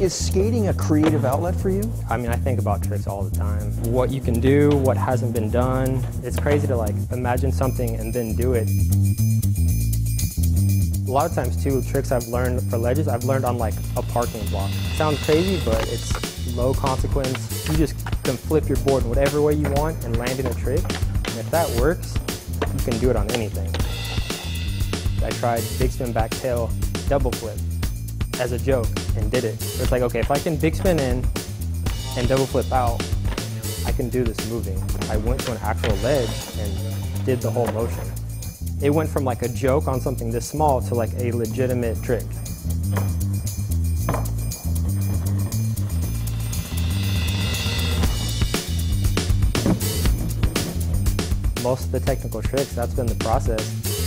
Is skating a creative outlet for you? I mean, I think about tricks all the time. What you can do, what hasn't been done. It's crazy to like imagine something and then do it. A lot of times too, tricks I've learned for ledges, I've learned on like a parking block. Sounds crazy, but it's low consequence. You just can flip your board in whatever way you want and land in a trick. And if that works, you can do it on anything. I tried big spin back tail double flip as a joke and did it. It's like, okay, if I can big spin in and double flip out, I can do this moving. I went to an actual ledge and did the whole motion. It went from like a joke on something this small to like a legitimate trick. Most of the technical tricks, that's been the process.